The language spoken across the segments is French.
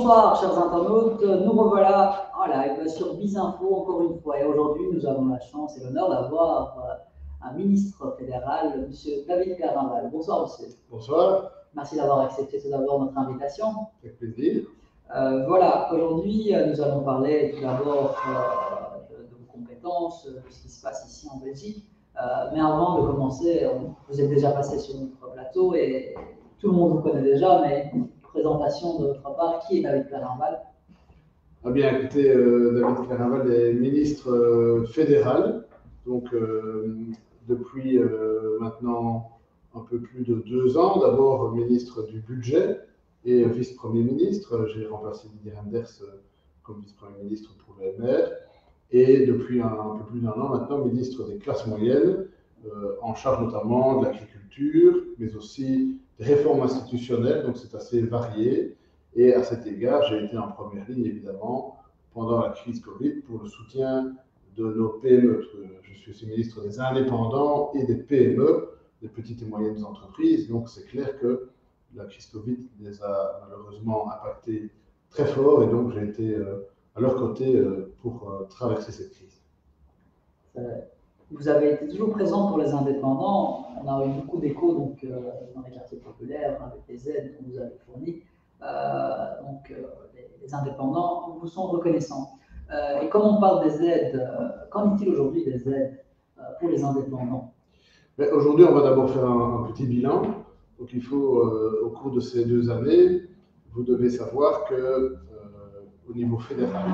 Bonsoir, chers internautes. Nous revoilà en live sur Bisinfo encore une fois. Et aujourd'hui, nous avons la chance et l'honneur d'avoir euh, un ministre fédéral, M. David Carnaval. Bonsoir, monsieur. Bonsoir. Merci d'avoir accepté tout d'abord notre invitation. Avec plaisir. Euh, voilà, aujourd'hui, euh, nous allons parler tout d'abord de, de, vos compétences, de ce qui se passe ici en Belgique. mais avant de commencer, vous êtes déjà passé sur notre plateau et tout le monde vous connaît déjà, mais présentation de votre part. Qui est David Clarinval Ah bien, écoutez, euh, David Clarinval est ministre euh, fédéral, donc euh, depuis maintenant un peu plus de deux ans. D'abord ministre du budget et vice-premier ministre. J'ai remplacé Didier Renders comme vice-premier ministre pour l'EMR. Et depuis un, peu plus d'un an maintenant, ministre des classes moyennes, en charge notamment de l'agriculture, mais aussi réformes institutionnelles, donc c'est assez varié. Et à cet égard, j'ai été en première ligne, évidemment, pendant la crise Covid pour le soutien de nos PME. Je suis aussi ministre des indépendants et des PME, des petites et moyennes entreprises. Donc c'est clair que la crise Covid les a malheureusement impactés très fort et donc j'ai été euh, à leur côté euh, pour euh, traverser cette crise vous avez été toujours présent pour les indépendants. On a eu beaucoup d'échos donc, euh, dans les quartiers populaires avec les aides que vous avez fournies. Euh, donc, euh, les, indépendants vous sont reconnaissants. et comme on parle des aides, qu'en est-il aujourd'hui des aides pour les indépendants? Aujourd'hui, on va d'abord faire un, un, petit bilan. Donc, il faut, au cours de ces deux années, vous devez savoir que au niveau fédéral,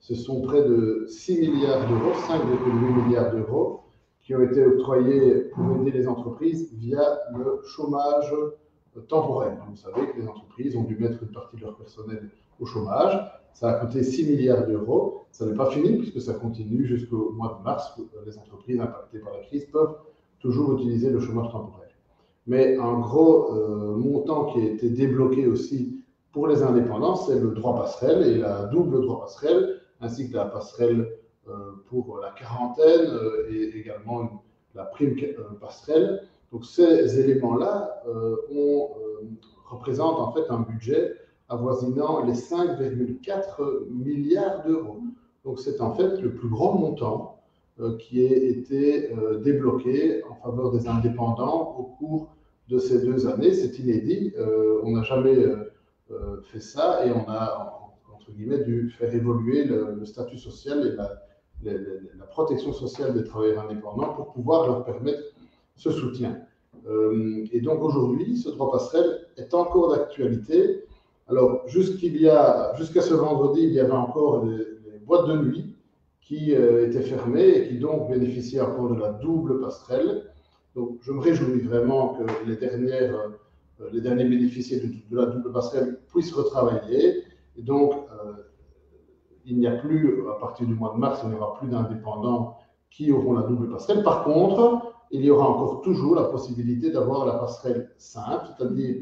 ce sont près de 6 milliards d'euros, 5,8 milliards d'euros, qui ont été octroyés pour aider les entreprises via le chômage temporaire. Vous savez que les entreprises ont dû mettre une partie de leur personnel au chômage. Ça a coûté 6 milliards d'euros. Ça n'est pas fini puisque ça continue jusqu'au mois de mars. Les entreprises impactées par la crise peuvent toujours utiliser le chômage temporaire. Mais un gros euh, montant qui a été débloqué aussi pour les indépendants, c'est le droit passerelle et la double droit passerelle ainsi que la passerelle euh, pour la quarantaine euh, et également la prime euh, passerelle. Donc ces éléments-là représentent en fait un budget avoisinant les 5,4 milliards d'euros. Donc c'est en fait le plus grand montant qui a été débloqué en faveur des indépendants au cours de ces deux années. C'est inédit, on n'a jamais fait ça et on a guillemets, dû faire évoluer le, statut social et la, protection sociale des travailleurs indépendants pour pouvoir leur permettre ce soutien. Euh, et donc aujourd'hui, ce droit passerelle est encore d'actualité. Alors jusqu'à ce vendredi, il y avait encore des, boîtes de nuit qui euh, étaient fermées et qui donc bénéficiaient encore de la double passerelle. Donc je me réjouis vraiment que les, dernières, euh, les derniers bénéficiaires de, la double passerelle puissent retravailler et donc, il n'y a plus, à partir du mois de mars, il n'y aura plus d'indépendants qui auront la double passerelle. Par contre, il y aura encore toujours la possibilité d'avoir la passerelle simple, c'est-à-dire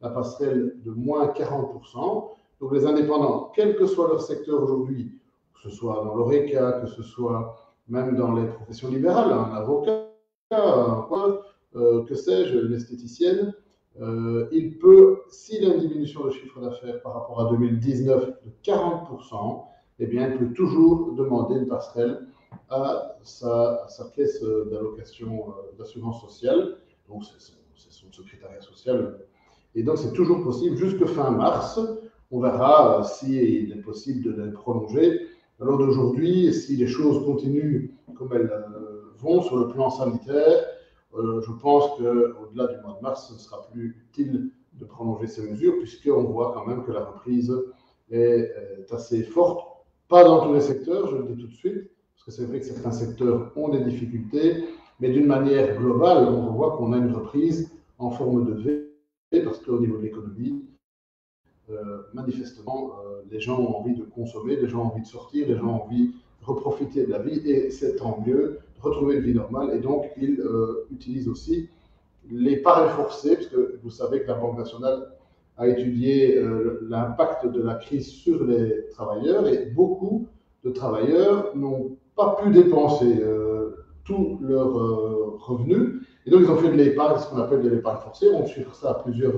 la passerelle de moins 40%. Donc les indépendants, quel que soit leur secteur aujourd'hui, que ce soit dans l'ORECA, que ce soit même dans les professions libérales, un avocat, euh, que sais-je, une esthéticienne, euh, il peut, s'il a une diminution de chiffre d'affaires par rapport à 2019 de 40%, eh bien, il peut toujours demander une passerelle à sa, caisse d'allocation euh, d'assurance sociale. Donc, c'est son, secrétariat social. Et donc, c'est toujours possible jusque fin mars. On verra euh, s'il est possible de les prolonger. Alors d'aujourd'hui, si les choses continuent comme elles vont sur le plan sanitaire, euh, je pense qu'au-delà du mois de mars, ce ne sera plus utile de prolonger ces mesures, puisqu'on voit quand même que la reprise est, assez forte. Pas dans tous les secteurs, je le dis tout de suite, parce que c'est vrai que certains secteurs ont des difficultés, mais d'une manière globale, on voit qu'on a une reprise en forme de V, parce qu'au niveau de l'économie, euh, manifestement, euh, les gens ont envie de consommer, les gens ont envie de sortir, les gens ont envie de reprofiter de la vie, et c'est tant mieux retrouver une vie normale. Et donc, il euh, utilise aussi les paris forcés, puisque vous savez que la Banque nationale a étudié euh, l'impact de la crise sur les travailleurs et beaucoup de travailleurs n'ont pas pu dépenser. Euh, tous leurs revenus. Et donc, ils ont fait de l'épargne, ce qu'on appelle de l'épargne forcée. On chiffre ça à plusieurs,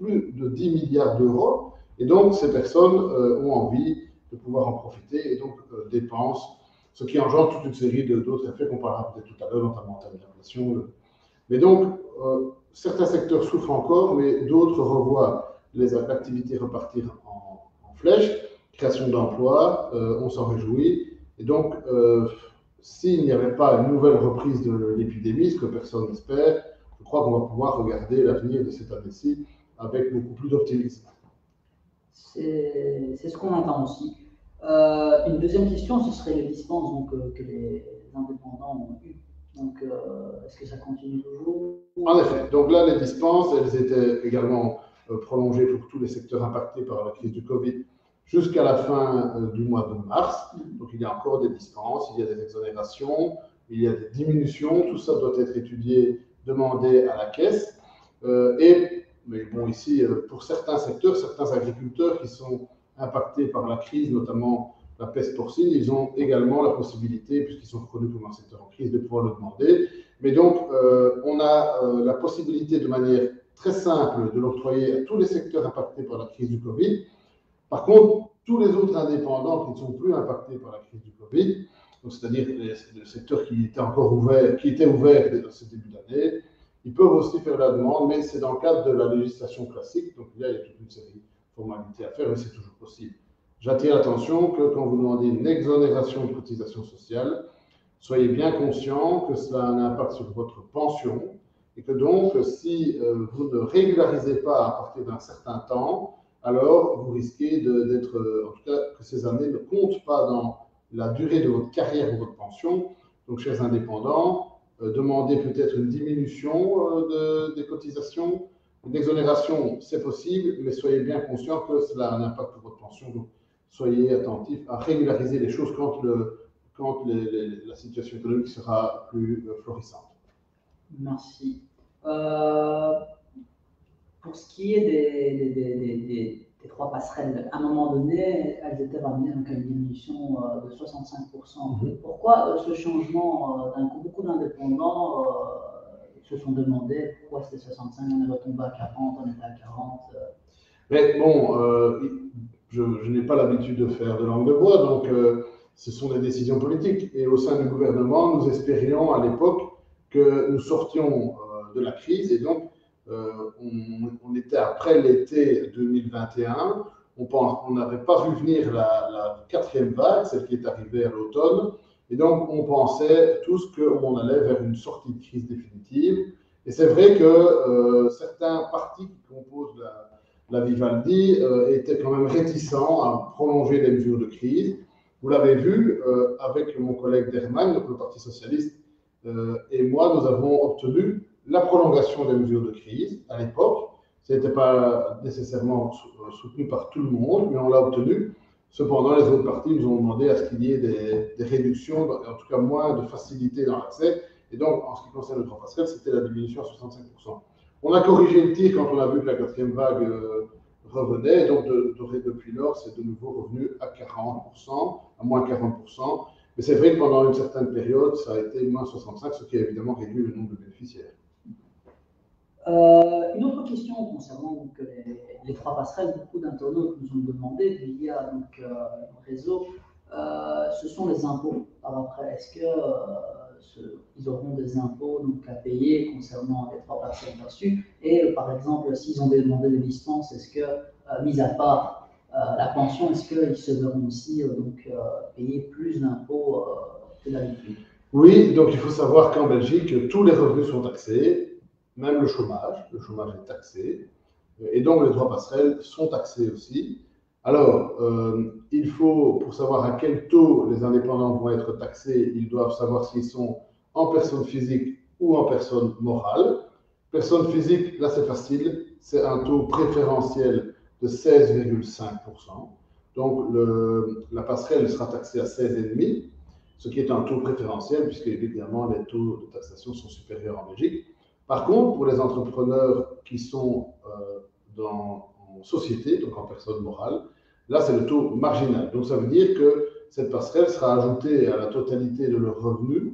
plus de 10 milliards d'euros. Et donc, ces personnes ont envie de pouvoir en profiter et donc dépensent, ce qui engendre toute une série d'autres effets qu'on parlera peut-être tout à l'heure, notamment en termes d'inflation. Mais donc, certains secteurs souffrent encore, mais d'autres revoient les activités repartir en, flèche, création d'emplois, euh, on s'en réjouit. Et donc, euh, s'il n'y avait pas une nouvelle reprise de l'épidémie, ce que personne n'espère, je crois qu'on va pouvoir regarder l'avenir de cette année-ci avec beaucoup plus d'optimisme. C'est ce qu'on entend aussi. Euh, une deuxième question, ce serait les dispenses donc, que les indépendants ont eues donc, euh, est-ce que ça continue toujours? En effet. Donc là, les dispenses, elles étaient également euh, prolongées pour tous les secteurs impactés par la crise du Covid jusqu'à la fin euh, du mois de mars. Donc il y a encore des dispenses, il y a des exonérations, il y a des diminutions. Tout ça doit être étudié, demandé à la caisse. et, mais bon, ici, pour certains secteurs, certains agriculteurs qui sont impactés par la crise, notamment la peste porcine, ils ont également la possibilité, puisqu'ils sont reconnus comme un secteur en crise, de pouvoir le demander. Mais donc, euh, on a euh, la possibilité de manière très simple de l'octroyer à tous les secteurs impactés par la crise du Covid. Par contre, tous les autres indépendants qui ne sont plus impactés par la crise du Covid, c'est-à-dire les, secteurs qui étaient encore ouverts, qui étaient ouverts dans ce début d'année, ils peuvent aussi faire la demande, mais c'est dans le cadre de la législation classique. Donc là, il y a toute une série de formalités à faire, mais c'est toujours possible. J'attire l'attention que quand vous demandez une exonération de cotisation sociale, soyez bien conscient que cela a un impact sur votre pension et que donc si euh, vous ne régularisez pas à partir d'un certain temps, alors vous risquez d'être, euh, en tout cas que ces années ne comptent pas dans la durée de votre carrière ou votre pension. Donc, chers indépendants, euh, demandez peut-être une diminution des cotisations. Une exonération, c'est possible, mais soyez bien conscient que cela a un impact sur votre pension. Donc, soyez attentifs à régulariser les choses quand, la situation économique sera plus florissante. Merci. Euh, pour ce qui est des, des, trois passerelles, à un moment donné, elles étaient ramenées à une diminution euh, de 65%. Mhm. Pourquoi ce changement d'un coup Beaucoup d'indépendants se sont demandé pourquoi c'était 65, on est retombé à 40, on était à 40. Mais bon, je, n'ai pas l'habitude de faire de langue de bois, donc euh, ce sont des décisions politiques. Et au sein du gouvernement, nous espérions à l'époque que nous sortions euh, de la crise et donc euh, on, était après l'été 2021. On n'avait pas vu venir la, quatrième vague, celle qui est arrivée à l'automne. Et donc, on pensait tous qu'on allait vers une sortie de crise définitive. Et c'est vrai que certains partis qui composent la, la Vivaldi euh, était quand même réticent à prolonger les mesures de crise. Vous l'avez vu, euh, avec mon collègue Derman, le Parti socialiste, euh, et moi, nous avons obtenu la prolongation des mesures de crise à l'époque. Ce n'était pas nécessairement soutenu par tout le monde, mais on l'a obtenu. Cependant, les autres partis nous ont demandé à ce qu'il y ait des, réductions, en tout cas moins de facilité dans l'accès. Et donc, en ce qui concerne le grand pascal, c'était la diminution à 65%. On a corrigé le tir quand on a vu que la quatrième vague euh, revenait. Donc, depuis lors, c'est de nouveau revenu à 40%, à moins 40%. Mais c'est vrai que pendant une certaine période, ça a été moins 65, ce qui a évidemment réduit le nombre de bénéficiaires. Euh, une autre question concernant les, trois passerelles, beaucoup d'internautes nous ont demandé via donc, euh, réseau, ce sont les impôts. Alors après, est-ce que ils auront des impôts donc, à payer concernant les trois personnes reçues? Et euh, par exemple, s'ils ont demandé des dispenses, est-ce que, euh, mis à part euh, la pension, est-ce qu'ils se verront aussi donc, payer plus d'impôts que d'habitude? Oui, donc il faut savoir qu'en Belgique, tous les revenus sont taxés, même le chômage. Le chômage est taxé. Et donc les droits passerelles sont taxés aussi. Alors, euh, il faut, pour savoir à quel taux les indépendants vont être taxés, ils doivent savoir s'ils sont en personne physique ou en personne morale. Personne physique, là c'est facile, c'est un taux préférentiel de 16,5%. Donc la passerelle sera taxée à 16,5%, ce qui est un taux préférentiel puisque évidemment les taux de taxation sont supérieurs en Belgique. Par contre, pour les entrepreneurs qui sont euh, dans société, donc en personne morale. Là, c'est le taux marginal. Donc, ça veut dire que cette passerelle sera ajoutée à la totalité de leurs revenus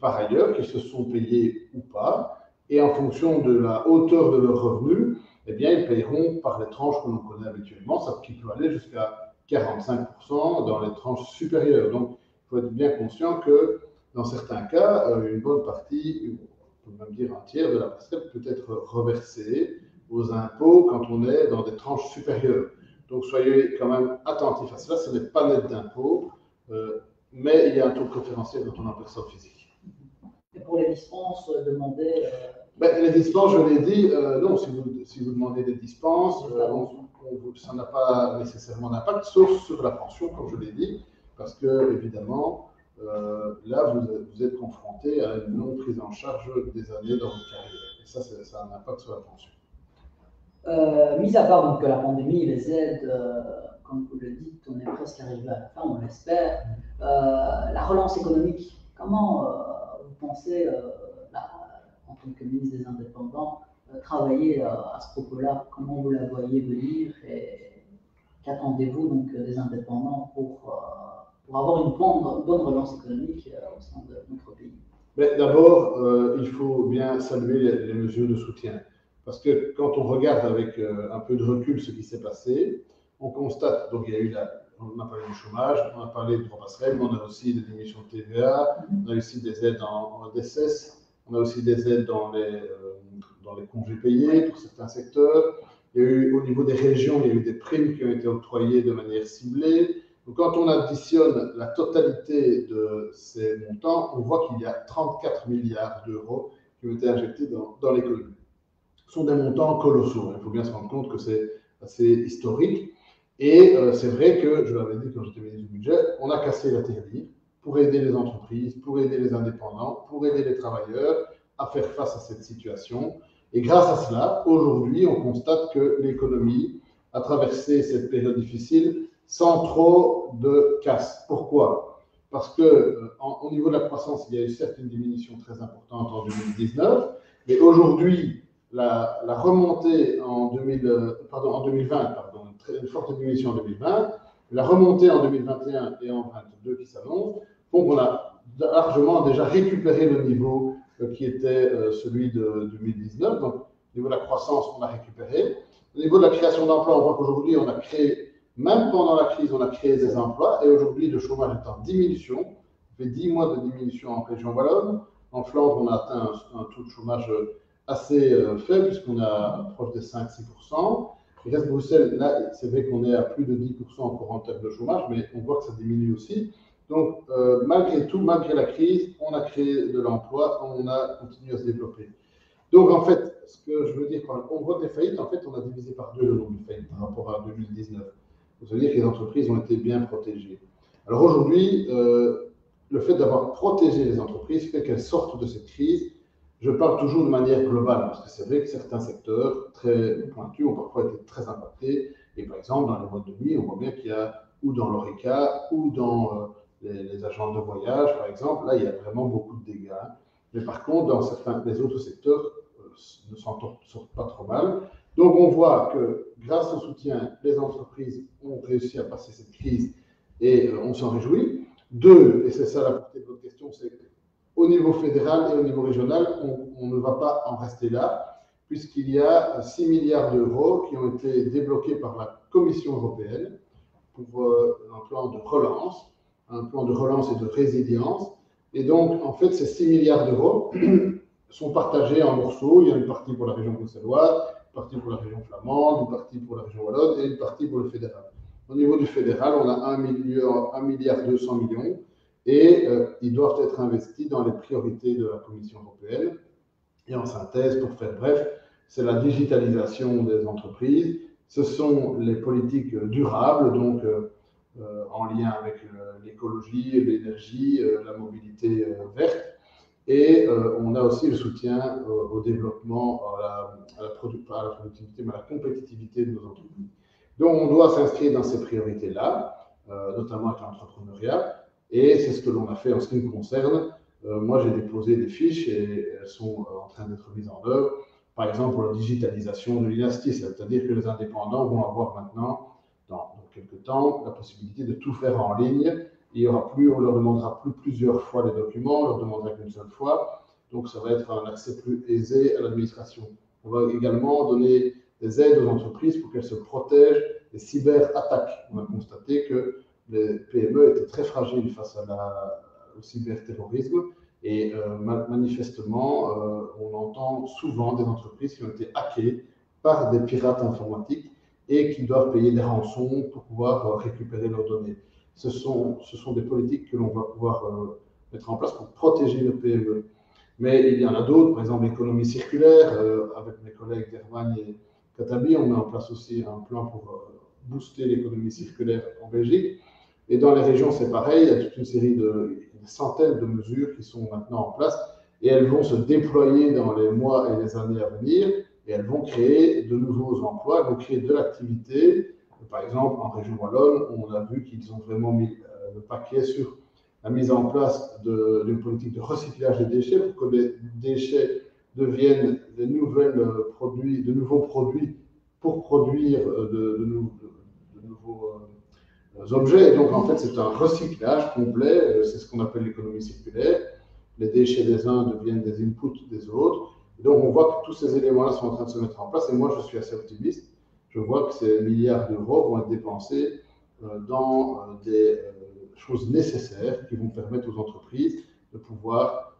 par ailleurs qui se sont payés ou pas. Et en fonction de la hauteur de leurs revenus, eh bien, ils paieront par les tranches que l'on connaît habituellement, ça qui peut aller jusqu'à 45% dans les tranches supérieures. Donc, il faut être bien conscient que dans certains cas, euh, une bonne partie, on peut même dire un tiers de la passerelle peut être reversée aux impôts quand on est dans des tranches supérieures. Donc soyez quand même attentifs à cela, ce n'est pas net d'impôts, euh, mais il y a un taux préférentiel quand on est en personne physique. Et pour les dispenses euh, demandées ben, Les dispenses, je l'ai dit, non, si vous, si vous, demandez des dispenses, ça n'a pas nécessairement d'impact, sauf sur la pension, comme je l'ai dit, parce que, évidemment, euh, là, vous, êtes confronté à une non prise en charge des années dans votre carrière. Et ça, ça a un impact sur la pension. Euh, mis à part donc, la pandémie, les aides, euh, comme vous le dites, on est presque arrivé à la fin, on l'espère. la relance économique, comment vous pensez, en tant que ministre des Indépendants, travailler à ce propos-là. Comment vous la voyez venir et qu'attendez-vous donc des indépendants pour pour avoir une bonne, bonne relance économique euh, au sein de notre pays? D'abord, euh, il faut bien saluer les, mesures de soutien. Parce que quand on regarde avec euh, un peu de recul ce qui s'est passé, on constate, donc il y a eu on a parlé du chômage, on a parlé de droit passerelle, mais on a aussi des diminutions de TVA, on a aussi des aides en, en DSS, on a aussi des aides dans les, dans les congés payés pour certains secteurs. Il y a eu, au niveau des régions, il y a eu des primes qui ont été octroyées de manière ciblée. Donc, quand on additionne la totalité de ces montants, on voit qu'il y a 34 milliards d'euros qui ont été injectés dans, l'économie. Ce sont des montants colossaux. Il faut bien se rendre compte que c'est assez historique. Et euh, c'est vrai que, je l'avais dit quand j'étais ministre du budget, on a cassé la théorie pour aider les entreprises, pour aider les indépendants, pour aider les travailleurs à faire face à cette situation. Et grâce à cela, aujourd'hui, on constate que l'économie a traversé cette période difficile sans trop de casse. Pourquoi? Parce que euh, au niveau de la croissance, il y a eu certes une diminution très importante en 2019, mais aujourd'hui, la, remontée en, 2000, euh, 2020, pardon, une forte diminution en 2020, la remontée en 2021 et en 2022 qui s'annonce, font qu'on a largement déjà récupéré le niveau euh, qui était celui de 2019. Donc, au niveau de la croissance, on a récupéré. Au niveau de la création d'emplois, on voit qu'aujourd'hui, on a créé même pendant la crise, on a créé des emplois et aujourd'hui, le chômage est en diminution. Ça fait 10 mois de diminution en région Wallonne. En Flandre, on a atteint un, taux de chômage assez euh, faible, puisqu'on a proche des 5-6%. Et reste Bruxelles, là, c'est vrai qu'on est à plus de 10% encore en termes de chômage, mais on voit que ça diminue aussi. Donc, euh, malgré tout, malgré la crise, on a créé de l'emploi, on a continué à se développer. Donc, en fait, ce que je veux dire, quand on voit des faillites, en fait, on a divisé par deux le nombre de faillites par rapport à 2019. Ça veut dire que les entreprises ont été bien protégées. Alors aujourd'hui, euh, le fait d'avoir protégé les entreprises fait qu'elles sortent de cette crise. Je parle toujours de manière globale, parce que c'est vrai que certains secteurs très pointus ont parfois été très impactés. Et par exemple, dans les mois de nuit, on voit bien qu'il y a, ou dans l'ORECA, ou dans euh, les, agents de voyage, par exemple, là, il y a vraiment beaucoup de dégâts. Mais par contre, dans certains les autres secteurs, euh, ne s'en sortent pas trop mal. Donc on voit que grâce au soutien, les entreprises ont réussi à passer cette crise et euh, on s'en réjouit. Deux, et c'est ça la portée de votre question, c'est qu'au niveau fédéral et au niveau régional, on, ne va pas en rester là, puisqu'il y a 6 milliards d'euros qui ont été débloqués par la Commission européenne pour euh, un plan de relance, un plan de relance et de résilience. Et donc, en fait, ces 6 milliards d'euros sont partagés en morceaux. Il y a une partie pour la région bruxelloise, partie pour la région flamande, une partie pour la région wallonne et une partie pour le fédéral. Au niveau du fédéral, on a 1 milliard, 1 milliard 200 millions et euh, ils doivent être investis dans les priorités de la Commission européenne. Et en synthèse, pour faire bref, c'est la digitalisation des entreprises, ce sont les politiques durables, donc euh, en lien avec l'écologie, l'énergie, la mobilité verte, et euh, on a aussi le soutien euh, au développement, à la, à, la productivité, mais à la compétitivité de nos entreprises. Donc on doit s'inscrire dans ces priorités-là, euh, notamment avec l'entrepreneuriat. Et c'est ce que l'on a fait en ce qui me concerne. moi, j'ai déposé des fiches et elles sont en train d'être mises en œuvre. Par exemple, pour la digitalisation de l'INASTI, c'est-à-dire que les indépendants vont avoir maintenant, quelques temps, la possibilité de tout faire en ligne plus, on leur demandera plus plusieurs fois les documents, on leur demandera qu'une seule fois. Donc, ça va être un accès plus aisé à l'administration. On va également donner des aides aux entreprises pour qu'elles se protègent des cyberattaques. On a constaté que les PME étaient très fragiles face à la, au cyberterrorisme et euh, manifestement, euh, on entend souvent des entreprises qui ont été hackées par des pirates informatiques et qui doivent payer des rançons pour pouvoir euh, récupérer leurs données. Ce sont, ce sont des politiques que l'on va pouvoir mettre en place pour protéger le PME. Mais il y en a d'autres, par exemple l'économie circulaire, avec mes collègues d'Hermagne et Katabi, on met en place aussi un plan pour booster l'économie circulaire en Belgique. Et dans les régions, c'est pareil, il y a toute une série de centaines de mesures qui sont maintenant en place et elles vont se déployer dans les mois et les années à venir et elles vont créer de nouveaux emplois, elles vont créer de l'activité. Par exemple, en région Wallonne, on a vu qu'ils ont vraiment mis euh, le paquet sur la mise en place d'une politique de recyclage des déchets pour que les déchets deviennent produits, de nouveaux produits pour produire euh, de, nouveaux euh, objets. Et donc, en fait, c'est un recyclage complet. Euh, c'est ce qu'on appelle l'économie circulaire. Les déchets des uns deviennent des inputs des autres. Donc, on voit que tous ces éléments-là sont en train de se mettre en place. Et moi, je suis assez optimiste. Je vois que ces milliards d'euros vont être dépensés euh, dans euh, des choses nécessaires qui vont permettre aux entreprises de pouvoir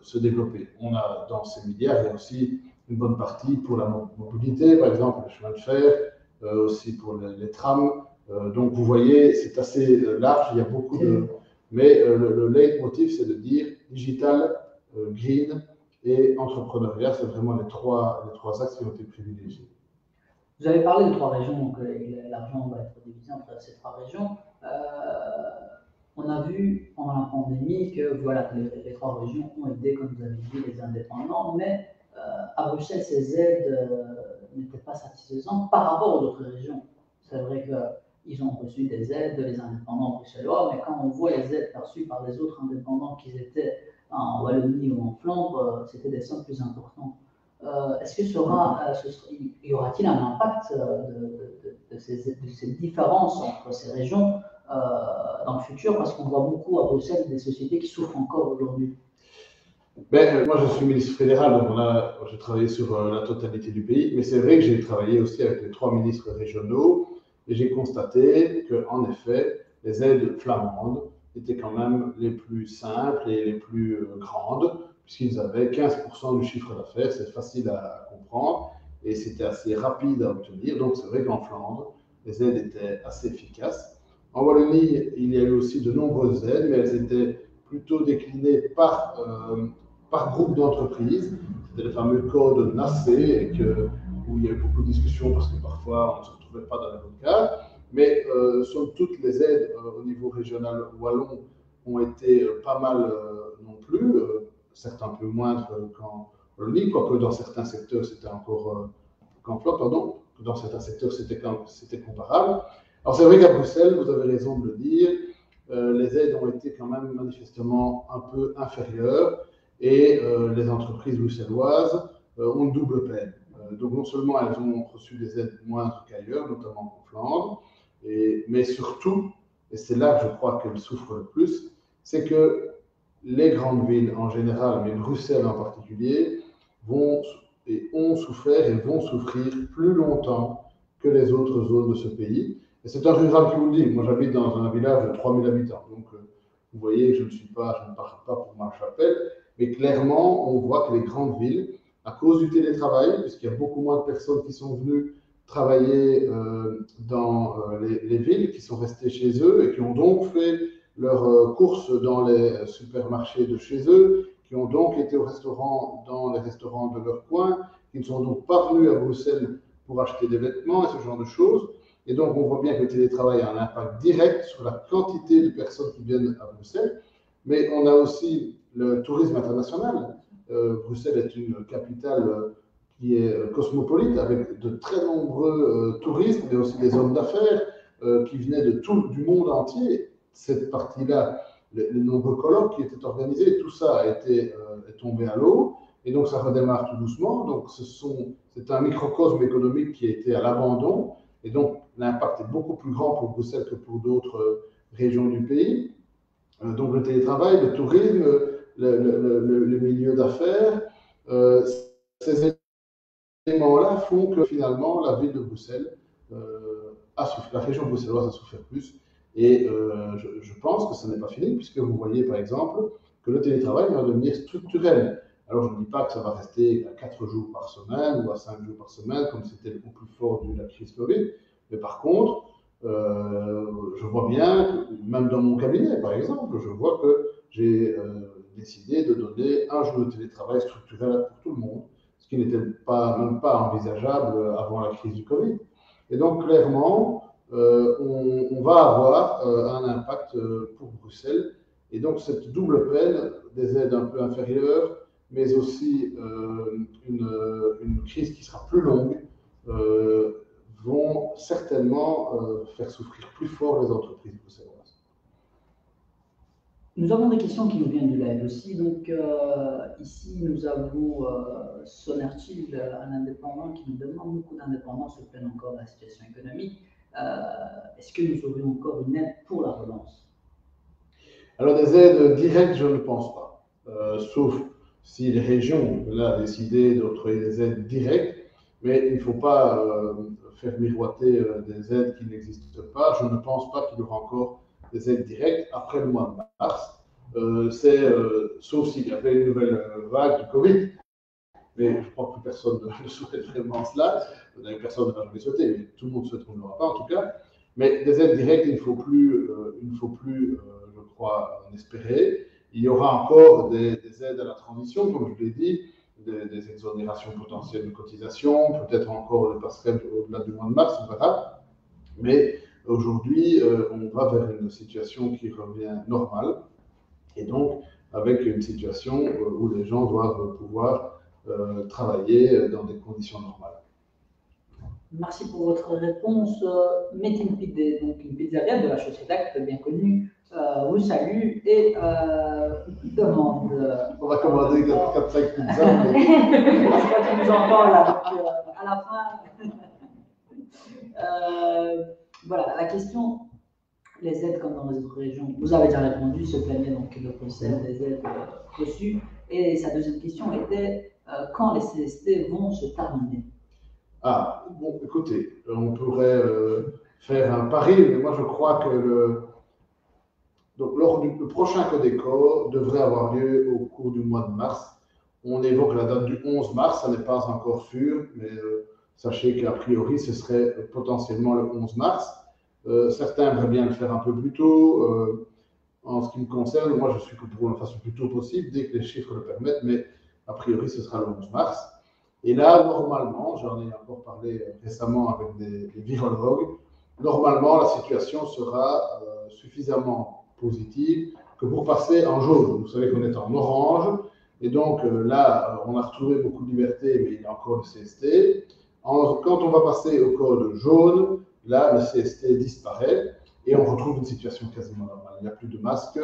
se développer. On a dans ces milliards, il y a aussi une bonne partie pour la mobilité, par exemple le chemin de fer, aussi pour les trams, euh, donc vous voyez, c'est assez euh, large, il y a beaucoup de... Mais euh, le, le leitmotiv, c'est de dire digital, green et entrepreneuriat, c'est vraiment les trois, les trois axes qui ont été privilégiés. Vous avez parlé de trois régions, donc l'argent va être divisé entre ces trois régions. on a vu pendant la pandémie que voilà, les, trois régions ont aidé, comme vous avez dit, les indépendants, mais à Bruxelles, ces aides n'étaient pas satisfaisantes par rapport aux autres régions. C'est vrai que ils ont reçu des aides, les indépendants bruxellois, mais quand on voit les aides perçues par les autres indépendants qui étaient en Wallonie ou en Flandre, euh, c'était des sommes plus importantes. Euh, est-ce que euh, y aura-t-il un impact de, ces, différences entre ces régions dans le futur? Parce qu'on voit beaucoup à Bruxelles des sociétés qui souffrent encore aujourd'hui. Ben, moi, je suis ministre fédéral, donc on a, j'ai travaillé sur la totalité du pays, mais c'est vrai que j'ai travaillé aussi avec les trois ministres régionaux et j'ai constaté qu'en effet, les aides flamandes étaient quand même les plus simples et les plus euh, grandes, puisqu'ils avaient 15% du chiffre d'affaires, c'est facile à comprendre, et c'était assez rapide à obtenir. Donc c'est vrai qu'en Flandre, les aides étaient assez efficaces. En Wallonie, il y a eu aussi de nombreuses aides, mais elles étaient plutôt déclinées par, euh, par groupe d'entreprises. C'était le fameux code NACE, et que, où il y a eu beaucoup de discussions parce que parfois on ne pas dans les cas. Mais euh, sont toutes les aides euh, au niveau régional wallon ont été euh, pas mal non plus, certes un peu moindres qu'en Wallonie, quoique dans certains secteurs c'était encore qu'en Flandre, pardon, dans certains secteurs c'était comparable. Alors c'est vrai qu'à Bruxelles, vous avez raison de le dire, les aides ont été quand même manifestement un peu inférieures et les entreprises bruxelloises ont une double peine. Euh, donc non seulement elles ont reçu des aides moindres qu'ailleurs, notamment en Flandre, mais surtout, et c'est là que je crois qu'elles souffrent le plus, c'est que les grandes villes en général, mais Bruxelles en particulier, vont et ont souffert et vont souffrir plus longtemps que les autres zones de ce pays. Et c'est un rural qui vous le dit. Moi, j'habite dans un village de 3000 habitants. Donc, euh, vous voyez que je ne suis pas, je ne parle pas pour ma chapelle, mais clairement, on voit que les grandes villes à cause du télétravail, puisqu'il y a beaucoup moins de personnes qui sont venues travailler euh, dans euh, les, villes, qui sont restées chez eux et qui ont donc fait leurs euh, courses dans les supermarchés de chez eux, qui ont donc été au restaurant dans les restaurants de leur coin, qui ne sont donc pas venus à Bruxelles pour acheter des vêtements et ce genre de choses. Et donc, on voit bien que le télétravail a un impact direct sur la quantité de personnes qui viennent à Bruxelles. Mais on a aussi le tourisme international. Bruxelles est une capitale qui est euh, cosmopolite, avec de très nombreux touristes, mais aussi des hommes d'affaires qui venaient de tout du monde entier. Cette partie-là, les, nombreux colloques qui étaient organisés, tout ça a été est tombé à l'eau. Et donc, ça redémarre tout doucement. Donc, c'est un microcosme économique qui a été à l'abandon. Et donc, l'impact est beaucoup plus grand pour Bruxelles que pour d'autres régions du pays. donc le télétravail, le tourisme, le, milieu d'affaires, ces éléments-là font que finalement la ville de Bruxelles a souffert, la région bruxelloise a souffert plus. Et je, je, pense que ce n'est pas fini, puisque vous voyez par exemple que le télétravail va devenir structurel. Alors, je ne dis pas que ça va rester à 4 jours par semaine ou à 5 jours par semaine, comme c'était le plus fort de la crise Covid. Mais par contre, euh, je vois bien, même dans mon cabinet, par exemple, je vois que j'ai euh, décidé de donner un jour de télétravail structurel pour tout le monde, qui n'était pas, même pas envisageable avant la crise du Covid. Et donc, clairement, euh, on, va avoir un impact pour Bruxelles. Et donc, cette double peine des aides un peu inférieures, mais aussi euh, une, crise qui sera plus longue, euh, vont certainement euh, faire souffrir plus fort les entreprises bruxelloises. Nous avons des questions qui nous viennent du live aussi. Donc, ici, nous avons euh, Sonertil, un indépendant, qui nous demande beaucoup d'indépendants se plaignent encore de la situation économique. Est-ce que nous aurions encore une aide pour la relance? Alors, des aides directes, je ne pense pas. sauf si les régions là, décidé d'octroyer des aides directes, mais il ne faut pas euh, faire miroiter euh, des aides qui n'existent pas. Je ne pense pas qu'il y aura encore des aides directes après le mois de mars. Euh, c'est sauf s'il y avait une nouvelle vague du Covid, mais je crois que personne ne souhaite vraiment cela. Personne ne va jamais souhaiter, mais tout le monde souhaite qu'on ne l'aura pas en tout cas. Mais des aides directes, il ne faut plus, il ne faut plus je crois, en espérer. Il y aura encore des, aides à la transition, comme je l'ai dit, des, exonérations potentielles de cotisation, peut-être encore le passerelle au-delà du mois de mars, on verra. Mais aujourd'hui, euh, on va vers une situation qui revient normale, et donc avec une situation euh, où les gens doivent pouvoir euh, travailler dans des conditions normales. Merci pour votre réponse. Metin Pide, donc une pizzeria de la Chaussée bien connue, euh, vous salue et euh, demande. On va commander 4-5 pizzas. Je crois qu'il nous entend là, donc, euh, à la fin. euh, voilà, la question, les aides comme dans les autres régions, vous avez déjà répondu, se plaignait donc le procès des aides euh, reçues. Et sa deuxième question était euh, quand les CST vont se terminer? Ah, bon, écoutez, on pourrait faire un pari, mais moi je crois que le donc, lors du le prochain Codeco devrait avoir lieu au cours du mois de mars. On évoque la date du 11 mars, ça n'est pas encore sûr, mais euh, sachez qu'a priori, ce serait potentiellement le 11 mars. Euh, certains aimeraient bien le faire un peu plus tôt. Euh, en ce qui me concerne, moi, je suis pour le fasse le plus tôt possible, dès que les chiffres le permettent, mais a priori, ce sera le 11 mars. Et là, normalement, j'en ai encore parlé récemment avec des, virologues, normalement, la situation sera suffisamment positive que pour passer en jaune. Vous savez qu'on est en orange, et donc euh, là, on a retrouvé beaucoup de liberté, mais il y a encore le CST. Quand on va passer au code jaune, là, le CST disparaît et on retrouve une situation quasiment normale. Il n'y a plus de masque,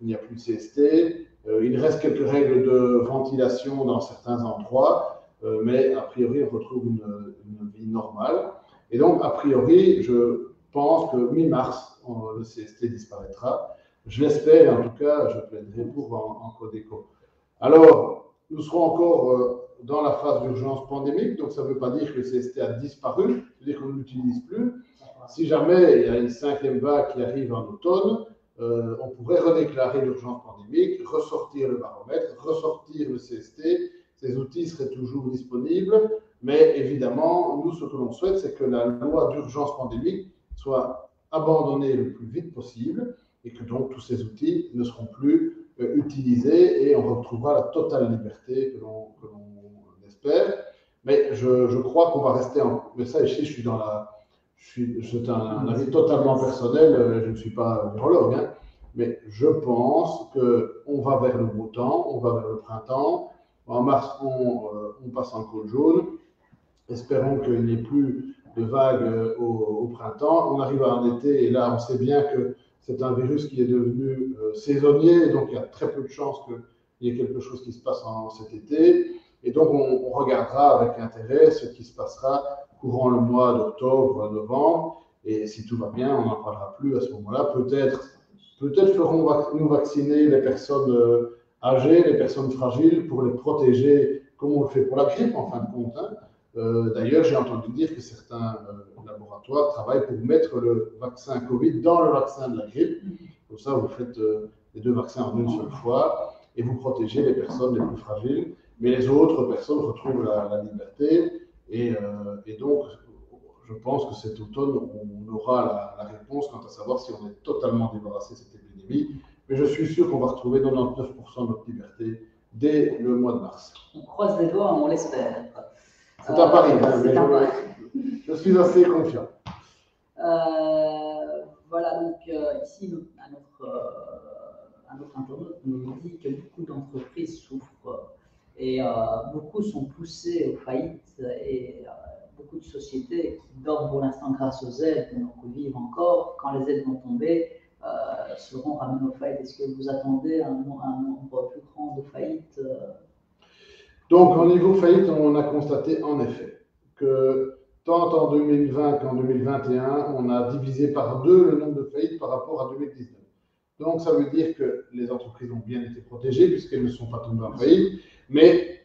il n'y a plus de CST, euh, il reste quelques règles de ventilation dans certains endroits, euh, mais a priori, on retrouve une, vie normale. Et donc, a priori, je pense que mi-mars, le CST disparaîtra je l'espère, en tout cas, je plaiderai pour en, en Codeco. Alors, nous serons encore euh, dans la phase d'urgence pandémique, donc ça ne veut pas dire que le CST a disparu, c'est-à-dire qu'on ne l'utilise plus. Si jamais il y a une cinquième vague qui arrive en automne, euh, on pourrait redéclarer l'urgence pandémique, ressortir le baromètre, ressortir le CST. Ces outils seraient toujours disponibles, mais évidemment, nous, ce que l'on souhaite, c'est que la loi d'urgence pandémique soit abandonnée le plus vite possible et que donc tous ces outils ne seront plus euh, utilisés et on retrouvera la totale liberté que l'on Mais je, crois qu'on va rester en. Mais ça, ici, je suis dans la. C'est un, avis totalement personnel, euh, je ne suis pas neurologue, hein, mais je pense qu'on va vers le beau temps, on va vers le printemps. En mars, on, euh, passe en col jaune. Espérons qu'il n'y ait plus de vagues au, au, printemps. On arrive à un été et là, on sait bien que c'est un virus qui est devenu euh, saisonnier, donc il y a très peu de chances qu'il y ait quelque chose qui se passe cet été. Et donc, on, regardera avec intérêt ce qui se passera courant le mois d'octobre, novembre. Et si tout va bien, on n'en parlera plus à ce moment-là. Peut-être peut-être ferons-nous vacciner les personnes euh, âgées, les personnes fragiles, pour les protéger, comme on le fait pour la grippe, en fin de compte. Hein. Euh, d'ailleurs, j'ai entendu dire que certains euh, laboratoires travaillent pour mettre le vaccin Covid dans le vaccin de la grippe. Comme ça, vous faites les deux vaccins en une seule fois et vous protégez les personnes les plus fragiles. Mais les autres personnes retrouvent la, liberté. Et, et, donc, je pense que cet automne, on aura la, réponse quant à savoir si on est totalement débarrassé de cette épidémie. Mais je suis sûr qu'on va retrouver 99% de notre liberté dès le mois de mars. On croise les doigts, on l'espère. C'est un pari, hein, mais je, suis assez confiant. Euh, voilà, donc euh, ici, autre, euh, un autre internaute nous dit que beaucoup d'entreprises souffrent et beaucoup sont poussées aux faillites et beaucoup de sociétés qui dorment pour l'instant grâce aux aides, donc vivent encore. Quand les aides vont tomber, euh, seront ramenées aux faillites. Est-ce que vous attendez un, nombre plus grand de faillites euh? Donc, au niveau faillite, on a constaté en effet que tant en 2020 qu'en 2021, on a divisé par deux le nombre de faillites par rapport à 2019. Donc, ça veut dire que les entreprises ont bien été protégées puisqu'elles ne sont pas tombées en faillite, mais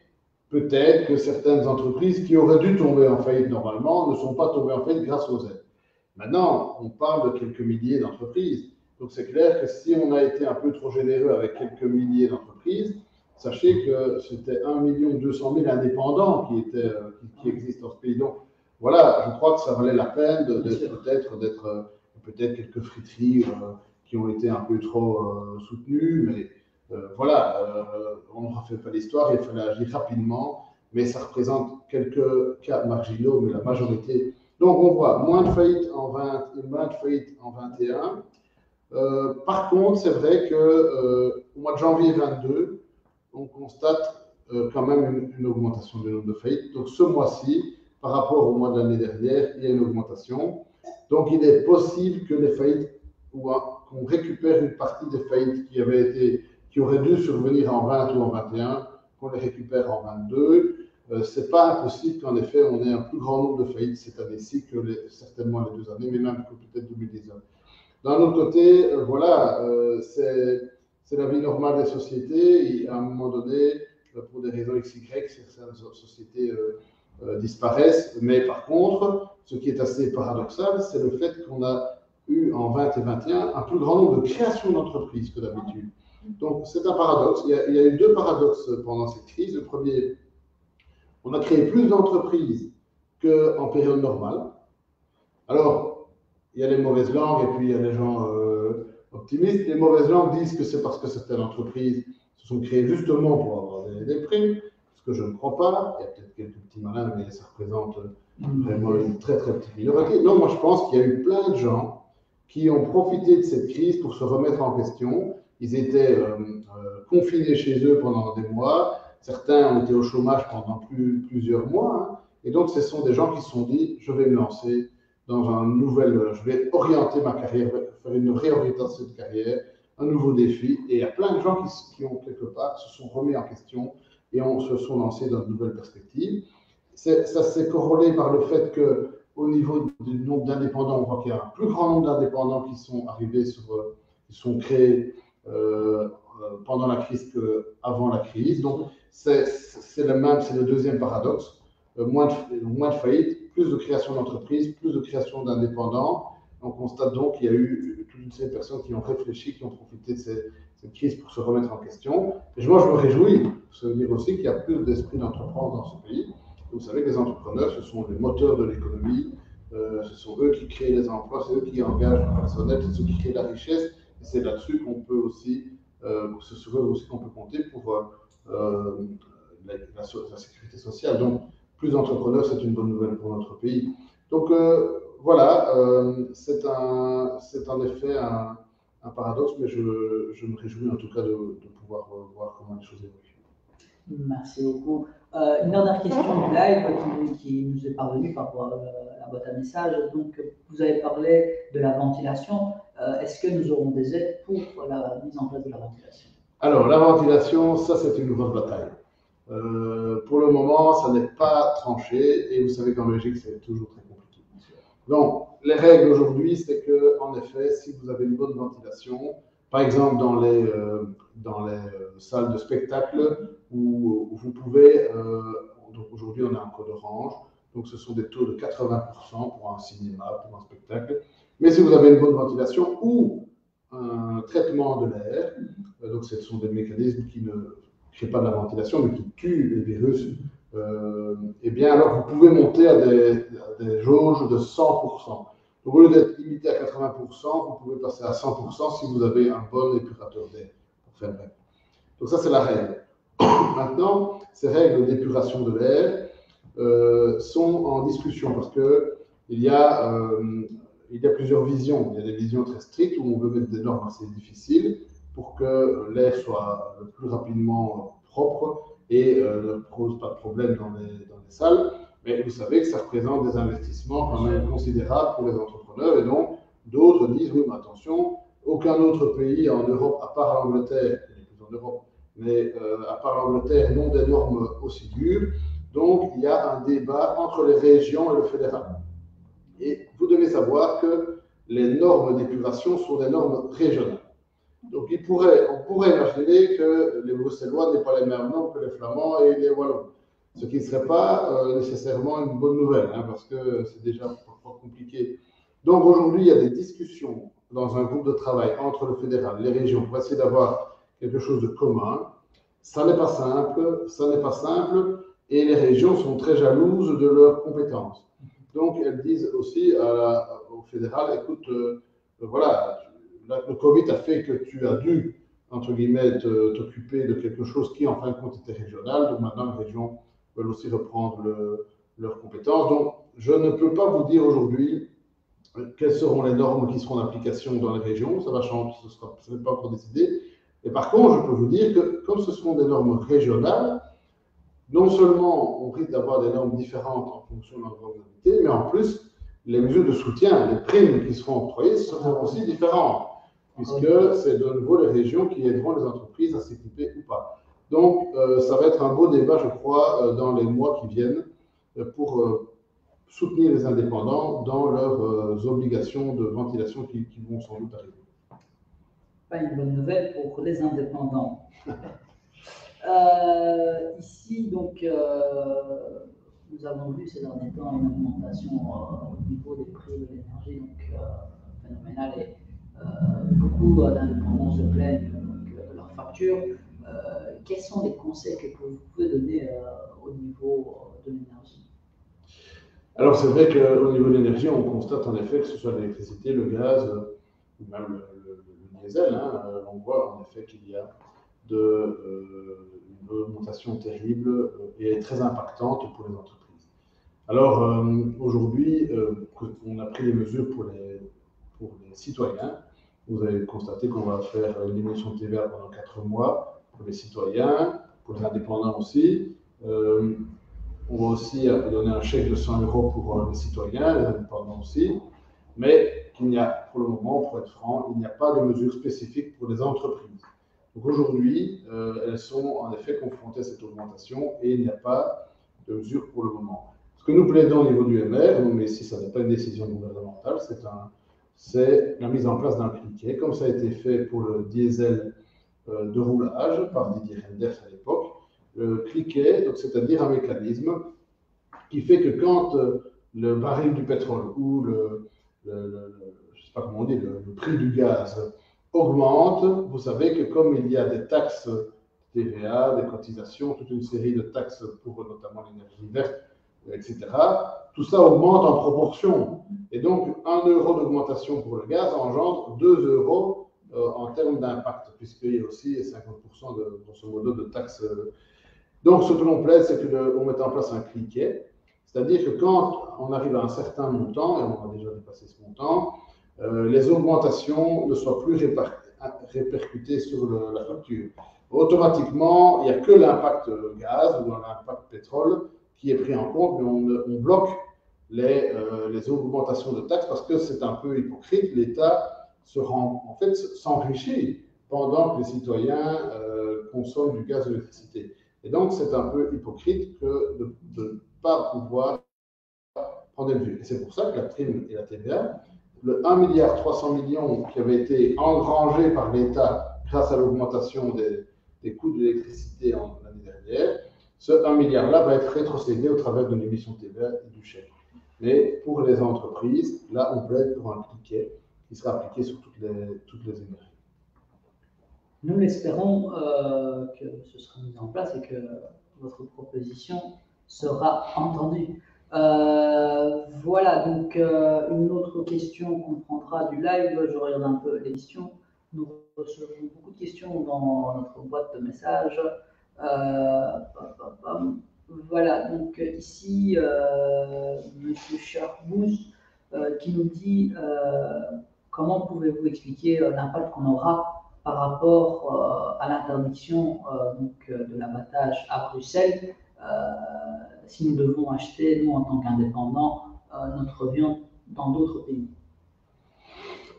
peut-être que certaines entreprises qui auraient dû tomber en faillite normalement ne sont pas tombées en faillite grâce aux aides. Maintenant, on parle de quelques milliers d'entreprises. Donc c'est clair que si on a été un peu trop généreux avec quelques milliers d'entreprises, sachez que c'était 1 200 000 indépendants qui, étaient, euh, qui, existent dans ce pays. Donc voilà, je crois que ça valait la peine peut-être d'être euh, peut-être quelques friteries euh, qui ont été un peu trop soutenues, mais voilà, euh, on ne refait pas l'histoire, il fallait agir rapidement, mais ça représente quelques cas marginaux, mais la majorité. Donc on voit moins de faillites en 20, moins de faillites en 21. Euh, par contre, c'est vrai que au mois de janvier 22, on constate quand même une, augmentation du nombre de faillites. Donc ce mois-ci, par rapport au mois de l'année dernière, il y a une augmentation. Donc il est possible que les faillites, ou qu'on récupère une partie des faillites qui avaient été qui auraient dû survenir en 20 ou en 21, qu'on les récupère en 22. Euh, c'est pas impossible qu'en effet on ait un plus grand nombre de faillites cette année-ci que les, certainement les deux années, mais même que peut-être 2019. D'un autre côté, euh, voilà, euh, c'est la vie normale des sociétés. À un moment donné, euh, pour des raisons XY, certaines sociétés disparaissent. Mais par contre, ce qui est assez paradoxal, c'est le fait qu'on a eu en 20 et 21 un plus grand nombre de créations d'entreprises que d'habitude. Donc, c'est un paradoxe. Il y, a, eu deux paradoxes pendant cette crise. Le premier, on a créé plus d'entreprises qu'en période normale. Alors, il y a les mauvaises langues et puis il y a les gens euh, optimistes. Les mauvaises langues disent que c'est parce que certaines entreprises se sont créées justement pour avoir des, primes, ce que je ne crois pas. Il y a peut-être quelques petits malins, mais ça représente vraiment une très très petite minorité. Non, moi je pense qu'il y a eu plein de gens qui ont profité de cette crise pour se remettre en question ils étaient euh, euh, confinés chez eux pendant des mois. Certains ont été au chômage pendant plus, plusieurs mois. Hein. Et donc, ce sont des gens qui se sont dit, je vais me lancer dans un nouvel, je vais orienter ma carrière, faire une réorientation de carrière, un nouveau défi. Et il y a plein de gens qui, ont quelque part se sont remis en question et on, se sont lancés dans de nouvelles perspectives. Ça s'est corrélé par le fait que au niveau du nombre d'indépendants, on voit qu'il y a un plus grand nombre d'indépendants qui sont arrivés sur, qui sont créés euh, pendant la crise qu'avant la crise. Donc, c'est le même, c'est le deuxième paradoxe. Euh, moins, de, moins de faillites, plus de création d'entreprises, plus de création d'indépendants. On constate donc qu'il y a eu toute une série de personnes qui ont réfléchi, qui ont profité de cette, crise pour se remettre en question. Et moi, je me réjouis. Ça veut dire aussi qu'il y a plus d'esprit d'entreprendre dans ce pays. Vous savez que les entrepreneurs, ce sont les moteurs de l'économie. Euh, ce sont eux qui créent les emplois, c'est eux qui engagent le personnel, c'est eux qui créent la richesse c'est là-dessus qu'on peut aussi, euh, eux aussi qu'on peut compter pour euh, la, sécurité sociale. Donc, plus d'entrepreneurs, c'est une bonne nouvelle pour notre pays. Donc, euh, voilà, c'est un, en effet un, paradoxe, mais je, me réjouis en tout cas de, pouvoir voir comment les choses évoluent. Merci beaucoup. Une dernière question du live qui, nous est parvenue par la boîte à messages. Donc, vous avez parlé de la ventilation. Euh, est-ce que nous aurons des aides pour la mise en place de la ventilation? Alors, la ventilation, ça, c'est une grosse bataille. Euh, pour le moment, ça n'est pas tranché et vous savez qu'en Belgique, c'est toujours très compliqué. Donc, les règles aujourd'hui, c'est que, en effet, si vous avez une bonne ventilation, par exemple dans les, euh, dans les euh, salles de spectacle, où, vous pouvez, euh, donc aujourd'hui on a un code orange, donc ce sont des taux de 80% pour un cinéma, pour un spectacle. Mais si vous avez une bonne ventilation ou un traitement de l'air, donc ce sont des mécanismes qui ne créent pas de la ventilation, mais qui tuent les virus, eh bien alors vous pouvez monter à des jauges de 100%. Au lieu d'être limité à 80%, vous pouvez passer à 100% si vous avez un bon épurateur d'air. Donc ça, c'est la règle. Maintenant, ces règles d'épuration de l'air euh, sont en discussion parce que il y, a, euh, y a plusieurs visions. Il y a des visions très strictes où on veut mettre des normes assez difficiles pour que l'air soit le plus rapidement propre et euh, ne pose pas de problème dans les salles. Mais vous savez que ça représente des investissements quand même considérables pour les entrepreneurs. Et donc, d'autres disent, oui, mais attention, aucun autre pays en Europe, à part l'Angleterre, en Europe, mais euh, à part l'Angleterre, n'ont des normes aussi dures. Donc, il y a un débat entre les régions et le fédéral. Et vous devez savoir que les normes d'épuration sont des normes régionales. Donc, on pourrait imaginer que les Bruxellois n'aient pas les mêmes normes que les Flamands et les Wallons ce qui ne serait pas euh, nécessairement une bonne nouvelle, hein, parce que c'est déjà parfois compliqué. Donc aujourd'hui, il y a des discussions dans un groupe de travail entre le fédéral, les régions, pour essayer d'avoir quelque chose de commun. Ça n'est pas simple, ça n'est pas simple, et les régions sont très jalouses de leurs compétences. Donc elles disent aussi au fédéral, écoute, euh, voilà, le Covid a fait que tu as dû, entre guillemets, t'occuper de quelque chose qui, en fin de compte, était régional. Donc maintenant, les régions veulent aussi reprendre leurs compétences. Donc, je ne peux pas vous dire aujourd'hui quelles seront les normes qui seront en application dans les régions. Ça va changer, ce n'est pas encore décidé. Et par contre, je peux vous dire que comme ce seront des normes régionales, non seulement on risque d'avoir des normes différentes en fonction de l'endroit mais en plus, les mesures de soutien, les primes qui seront octroyées seront aussi différentes, puisque c'est de nouveau les régions qui aideront les entreprises à s'équiper ou pas. Donc, euh, ça va être un beau débat, je crois, euh, dans les mois qui viennent euh, pour soutenir les indépendants dans leurs obligations de ventilation qui, vont sans doute arriver. Pas une bonne nouvelle pour les indépendants. ici, donc, nous avons vu ces derniers temps une augmentation au niveau des prix de l'énergie donc, phénoménale et beaucoup d'indépendants se plaignent de leurs factures. Euh, quels sont les conseils que vous pouvez donner euh, au niveau euh, de l'énergie? Alors c'est vrai qu'au niveau de l'énergie, on constate en effet que ce soit l'électricité, le gaz ou même le, diesel, hein, on voit en effet qu'il y a de, une augmentation terrible et très impactante pour les entreprises. Alors aujourd'hui, on a pris des mesures pour les, citoyens. Vous avez constaté qu'on va faire une diminution de TVA pendant 4 mois pour les citoyens, pour les indépendants aussi. Euh, on va aussi donner un chèque de 100 euros pour euh, les citoyens, les indépendants aussi. Mais il n'y a, pour le moment, pour être franc, il n'y a pas de mesures spécifiques pour les entreprises. Donc aujourd'hui, euh, elles sont en effet confrontées à cette augmentation et il n'y a pas de mesures pour le moment. Ce que nous plaidons au niveau du MR, mais si ça n'est pas une décision gouvernementale, c'est la mise en place d'un cliquet, comme ça a été fait pour le diesel de roulage par Didier Renders à l'époque, le cliquet, c'est-à-dire un mécanisme qui fait que quand euh, le baril du pétrole ou le, sais pas comment dit, le, prix du gaz augmente, vous savez que comme il y a des taxes TVA, des cotisations, toute une série de taxes pour notamment l'énergie verte, etc., tout ça augmente en proportion. Et donc, un euro d'augmentation pour le gaz engendre 2 euros euh, en termes d'impact, puisqu'il y a aussi 50% de, grosso modo de taxes. Euh. Donc, ce que l'on plaide, c'est qu'on mette en place un cliquet, c'est-à-dire que quand on arrive à un certain montant, et on va déjà dépasser ce montant, euh, les augmentations ne soient plus répercutées sur la facture. Automatiquement, il n'y a que l'impact gaz ou l'impact pétrole qui est pris en compte, mais on, bloque les, augmentations de taxes parce que c'est un peu hypocrite. L'État se rend, en fait, s'enrichit pendant que les citoyens euh, consomment du gaz et de l'électricité. Et donc, c'est un peu hypocrite que de ne pas pouvoir prendre est vu. Et c'est pour ça que la prime et la TVA, le 1 milliard 300 millions qui avait été engrangé par l'État grâce à l'augmentation des, des, coûts de l'électricité l'année dernière, ce 1 milliard-là va être rétrocédé au travers de l'émission TVA et du chèque. Mais pour les entreprises, là, on être pour un cliquet sera appliqué sur toutes les, énergies. Nous l'espérons euh, que ce sera mis en place et que votre proposition sera entendue. Euh, voilà, donc euh, une autre question qu'on prendra du live. Je regarde un peu les questions. Nous recevons beaucoup de questions dans notre boîte de messages. voilà, donc ici, Monsieur Charbous qui nous dit comment pouvez-vous expliquer l'impact qu'on aura par rapport euh, à l'interdiction euh, euh, de l'abattage à Bruxelles, si nous devons acheter, nous en tant qu'indépendants, notre viande dans d'autres pays.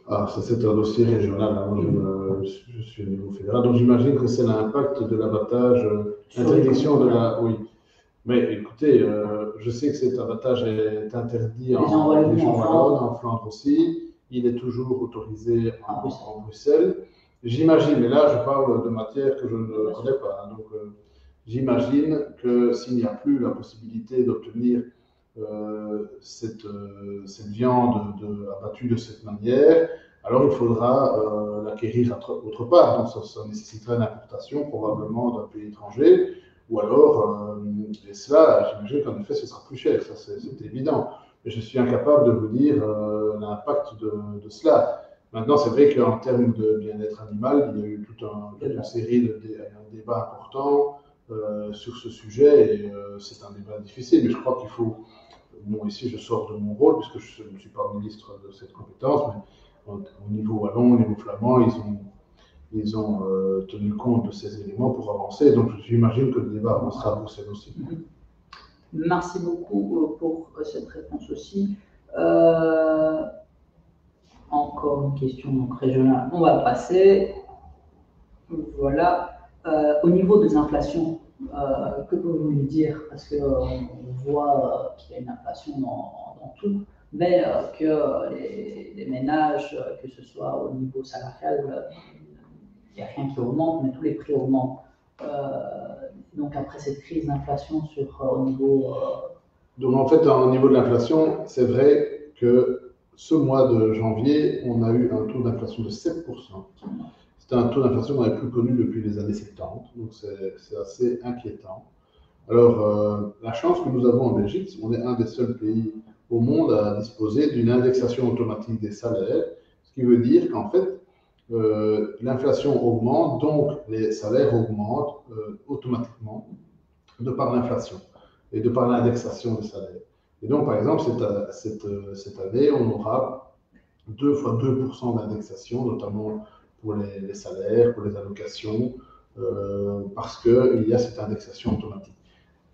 Ah, ça c'est un dossier régional, hein. moi je, suis au niveau fédéral, donc j'imagine que c'est l'impact de l'abattage, l'interdiction de la... Oui. Mais écoutez, je sais que cet abattage est interdit en, en, Flandre aussi, il est toujours autorisé en Bruxelles. J'imagine, mais là je parle de matière que je ne connais pas, hein, donc euh, j'imagine que s'il n'y a plus la possibilité d'obtenir euh, cette, euh, cette, viande de, abattue de cette manière, alors il faudra l'acquérir autre part. Donc ça, ça nécessiterait une importation probablement d'un pays étranger, ou alors, et cela, j'imagine qu'en effet ce sera plus cher, ça c'est évident. Je suis incapable de vous dire l'impact de, de cela. Maintenant, c'est vrai qu'en termes de bien-être animal, il y a eu toute, une série de débats importants euh, sur ce sujet et euh, c'est un débat difficile. Mais je crois qu'il faut, bon, ici je sors de mon rôle puisque je ne suis pas ministre de cette compétence, mais au niveau wallon, au niveau flamand, ils ont, ils ont euh, tenu compte de ces éléments pour avancer. Donc j'imagine que le débat avancera à Bruxelles aussi. Merci beaucoup pour cette réponse aussi encore une question régionale. On va passer. Voilà. Euh, au niveau des inflations, euh, que pouvez-vous nous dire? Parce qu'on euh, voit qu'il y a une inflation dans, tout, mais que les, ménages, que ce soit au niveau salarial, il n'y a rien qui augmente, mais tous les prix augmentent. Donc après cette crise d'inflation sur au niveau... Donc en fait, au niveau de l'inflation, c'est vrai que ce mois de janvier, on a eu un taux d'inflation de 7%. C'est un taux d'inflation qu'on n'avait plus connu depuis les années 70, donc c'est assez inquiétant. Alors, euh, la chance que nous avons en Belgique, qu'on est un des seuls pays au monde à disposer d'une indexation automatique des salaires, ce qui veut dire qu'en fait, euh, l'inflation augmente, donc les salaires augmentent euh, automatiquement de par l'inflation et de par l'indexation des salaires. Et donc, par exemple, cette, cette, année, on aura 2 fois 2% d'indexation, notamment pour les, salaires, pour les allocations, euh, parce qu'il y a cette indexation automatique.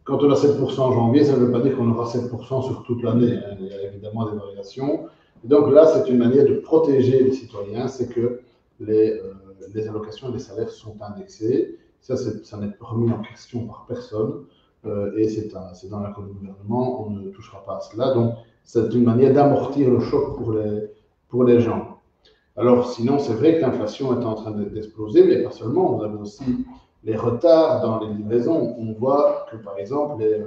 Quand on a 7% en janvier, ça ne veut pas dire qu'on aura 7% sur toute l'année. Hein. Il y a évidemment des variations. Et donc là, c'est une manière de protéger les citoyens, c'est que les, euh, les, allocations et les salaires sont indexés. Ça, ça n'est remis en question par personne. Euh, et c'est dans l'accord du gouvernement, on ne touchera pas à cela. Donc, c'est une manière d'amortir le choc pour les, pour les gens. Alors, sinon, c'est vrai que l'inflation est en train d'exploser, mais pas seulement. On a aussi les retards dans les livraisons. On voit que, par exemple, les,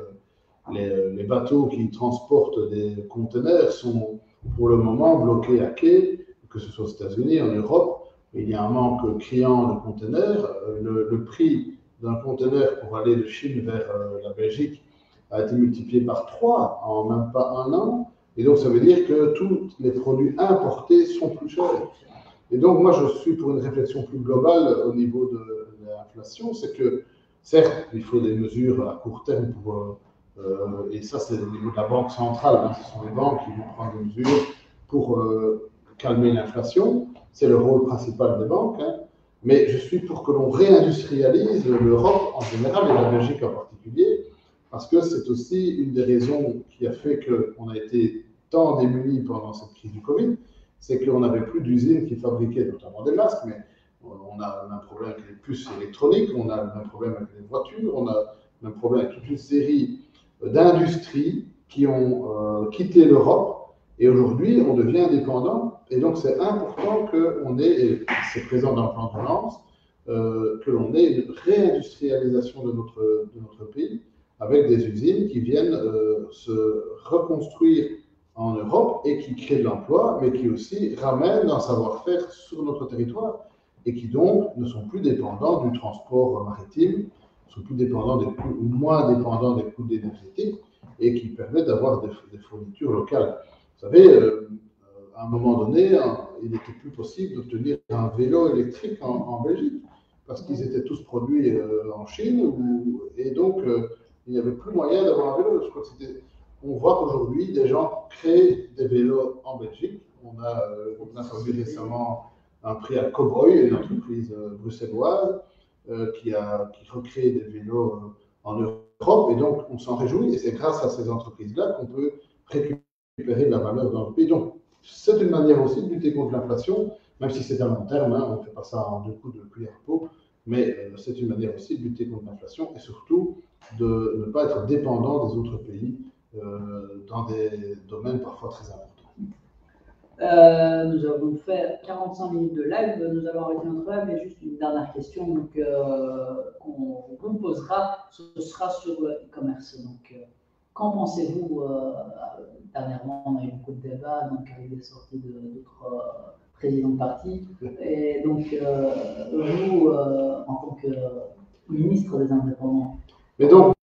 les, les bateaux qui transportent des conteneurs sont pour le moment bloqués à quai, que ce soit aux États-Unis, en Europe. Il y a un manque criant de conteneurs. Euh, le, prix d'un conteneur pour aller de Chine vers euh, la Belgique a été multiplié par 3 en même pas un an. Et donc, ça veut dire que tous les produits importés sont plus chers. Et donc, moi, je suis pour une réflexion plus globale au niveau de l'inflation. C'est que, certes, il faut des mesures à court terme pour. Euh, et ça, c'est au niveau de la Banque centrale. Hein. ce sont les banques qui vont prendre des mesures pour calmer l'inflation. C'est le rôle principal des banques. Hein. Mais je suis pour que l'on réindustrialise l'Europe en général et la Belgique en particulier, parce que c'est aussi une des raisons qui a fait qu'on a été tant démunis pendant cette crise du Covid, c'est qu'on n'avait plus d'usines qui fabriquaient notamment des masques, mais on a un problème avec les puces électroniques, on a un problème avec les voitures, on a un problème avec toute une série d'industries qui ont quitté l'Europe et aujourd'hui on devient indépendant. Et donc c'est important qu'on ait, et c'est présent dans le plan de relance, que l'on ait une réindustrialisation de notre, de notre pays avec des usines qui viennent se reconstruire en Europe et qui créent de l'emploi, mais qui aussi ramènent un savoir-faire sur notre territoire et qui donc ne sont plus dépendants du transport maritime, sont plus dépendants des coûts, ou moins dépendants des coûts énergétiques et qui permettent d'avoir des, fournitures locales. Vous savez, euh, à un moment donné, il n'était plus possible d'obtenir un vélo électrique en, Belgique parce qu'ils étaient tous produits euh, en Chine et donc euh, il n'y avait plus moyen d'avoir un vélo. Je crois que on voit qu'aujourd'hui, des gens créent des vélos en Belgique. On a, euh, on a récemment un prix à Cowboy, une entreprise euh, bruxelloise, qui, a, qui recrée des vélos en Europe. Et donc, on s'en réjouit. Et c'est grâce à ces entreprises-là qu'on peut récupérer de la valeur dans le pays. C'est une manière aussi de lutter contre l'inflation, même si c'est à long terme. Hein, on ne fait pas ça en deux coups de cuillère à. Mais c'est une manière aussi de lutter contre l'inflation et surtout de ne pas être dépendant des autres pays euh, dans des domaines parfois très importants. Euh, nous avons fait 45 minutes de live, nous allons arrêter notre live, mais juste une dernière question euh, qu'on vous posera, ce sera sur le e-commerce. Donc, qu'en pensez-vous Dernièrement, on a eu beaucoup de débats donc, avec des sorties d'autres présidents de parti. Et donc, vous, en tant que ministre des Indépendants, mais donc,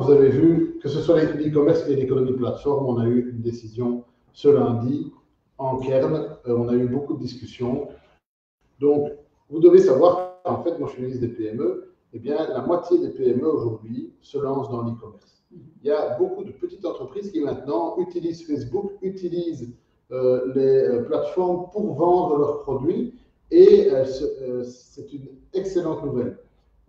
vous avez vu, que ce soit l'e-commerce et l'économie plateforme, on a eu une décision ce lundi en Kern. Euh, on a eu beaucoup de discussions. Donc, vous devez savoir, en fait, moi je suis ministre des PME, eh bien, la moitié des PME aujourd'hui se lancent dans l'e-commerce. Il y a beaucoup de petites entreprises qui maintenant utilisent Facebook, utilisent euh, les euh, plateformes pour vendre leurs produits et c'est une excellente nouvelle.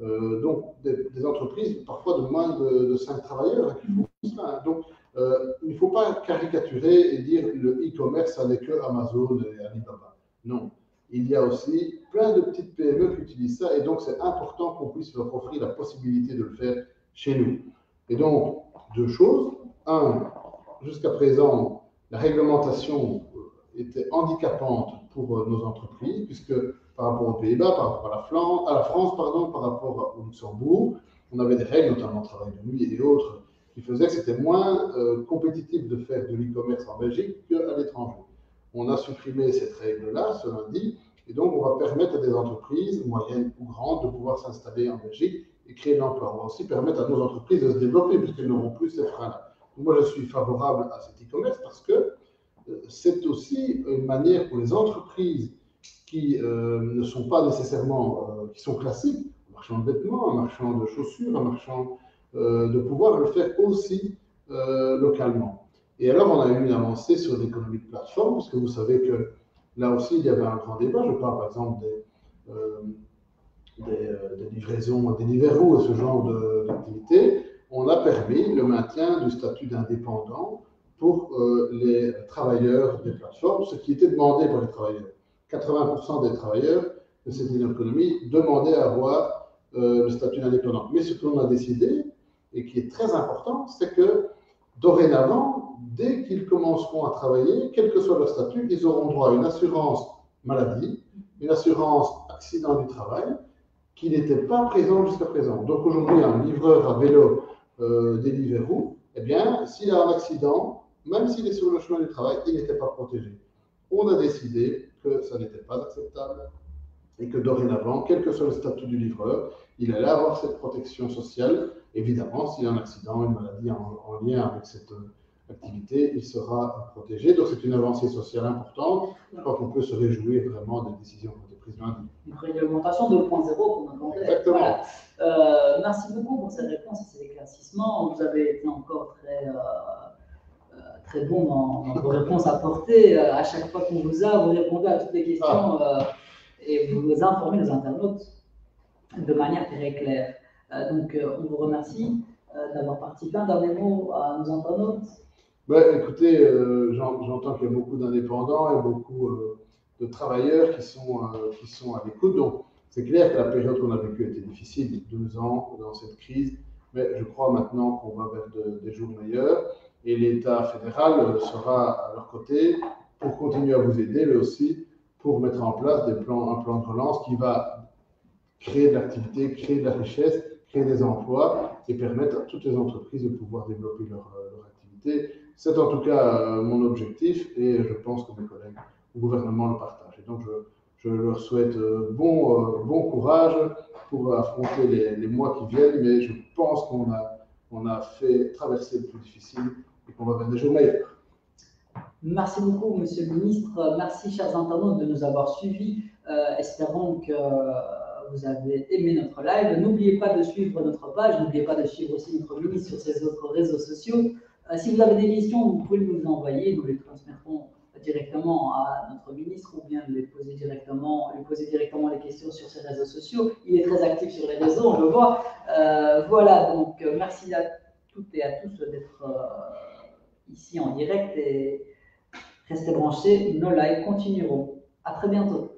Euh, donc des, entreprises parfois de moins de, de 5 travailleurs qui font ça. Donc euh, il ne faut pas caricaturer et dire le e-commerce, ça n'est que Amazon et Alibaba. Non. Il y a aussi plein de petites PME qui utilisent ça et donc c'est important qu'on puisse leur offrir la possibilité de le faire chez nous. Et donc, deux choses. Un, jusqu'à présent, la réglementation était handicapante pour nos entreprises, puisque par rapport aux Pays-Bas, par rapport à la, Flandre, à la France, pardon, par rapport au Luxembourg. On avait des règles, notamment le travail de nuit et autres, qui faisaient que c'était moins euh, compétitif de faire de l'e-commerce en Belgique qu'à l'étranger. On a supprimé cette règle-là ce lundi, et donc on va permettre à des entreprises, moyennes ou grandes, de pouvoir s'installer en Belgique et créer de l'emploi. On va aussi permettre à nos entreprises de se développer, puisqu'elles n'auront plus ces freins-là. Moi, je suis favorable à cet e-commerce parce que euh, c'est aussi une manière pour les entreprises qui euh, ne sont pas nécessairement, euh, qui sont classiques, un marchand de vêtements, un marchand de chaussures, un marchand de pouvoir le faire aussi localement. Et alors, on a eu une avancée sur l'économie de plateforme, parce que vous savez que là aussi, il y avait un grand débat. Je parle par exemple des, des, livraisons, des Deliveroo et ce genre d'activités. On a permis le maintien du statut d'indépendant pour les travailleurs des plateformes, ce qui était demandé par les travailleurs. 80% des travailleurs de cette économie demandaient à avoir euh, le statut d'indépendant. Mais ce que l'on a décidé, et qui est très important, c'est que dorénavant, dès qu'ils commenceront à travailler, quel que soit leur statut, ils auront droit à une assurance maladie, une assurance accident du travail, qui n'était pas présente jusqu'à présent. Donc aujourd'hui, un livreur à vélo euh, des eh bien, s'il a un accident, même s'il est sur le chemin du travail, il n'était pas protégé. On a décidé que ça n'était pas acceptable et que dorénavant, quel que soit le statut du livreur, il allait avoir cette protection sociale. Évidemment, s'il y a un accident, une maladie en, lien avec cette euh, activité, il sera protégé. Donc c'est une avancée sociale importante. Je crois qu'on peut se réjouir vraiment des décisions Une réglementation 2.0 qu'on attendait. Exactement. Euh, merci beaucoup pour cette réponse et ces éclaircissements. Vous avez été encore très... Euh, très bon dans, vos réponses apportées. Euh, à chaque fois qu'on vous a, vous répondez à toutes les questions ah. euh, et vous informez les internautes de manière très claire. Euh, donc, on vous remercie d'avoir participé. Un dernier mot à nos internautes ben, Écoutez, j'entends qu'il y a beaucoup d'indépendants et beaucoup de travailleurs qui sont, qui sont à l'écoute. Donc, c'est clair que la période qu'on a vécue a été difficile, deux ans dans cette crise. mais je crois maintenant qu'on va vers des jours meilleurs et l'État fédéral sera à leur côté pour continuer à vous aider, mais aussi pour mettre en place des plans, un plan de relance qui va créer de l'activité, créer de la richesse, créer des emplois et permettre à toutes les entreprises de pouvoir développer leur, leur activité. C'est en tout cas euh, mon objectif et je pense que mes collègues au gouvernement le partagent. Et donc je, leur souhaite euh, bon, euh, bon courage pour affronter les, mois qui viennent, mais je pense qu'on a, on a fait traverser le plus difficile et qu'on va vers des jours meilleurs. Merci beaucoup, Monsieur le Ministre. Merci, chers internautes, de nous avoir suivis. Euh, espérons que vous avez aimé notre live. N'oubliez pas de suivre notre page. N'oubliez pas de suivre aussi notre ministre sur ses autres réseaux sociaux. Si vous avez des questions, vous pouvez nous les envoyer. Nous les transmettrons directement à notre ministre ou bien les poser directement, lui poser directement les questions sur ses réseaux sociaux. Il est très actif sur les réseaux, on le voit. Euh, voilà, donc euh, merci à toutes et à tous d'être euh, ici en direct et restez branchés. Nos lives continueront. À très bientôt.